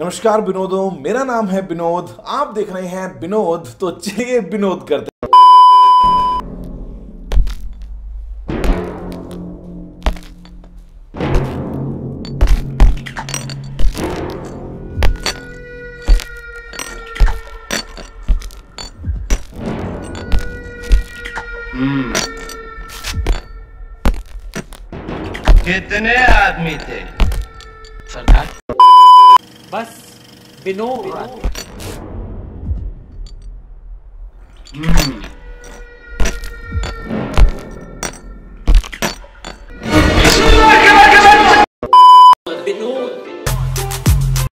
नमस्कार विनोदो, मेरा नाम है विनोद। आप देख रहे हैं विनोद तो चलिए विनोद करते हैं। कितने आदमी थे? सरदार बस विनोद हम्म,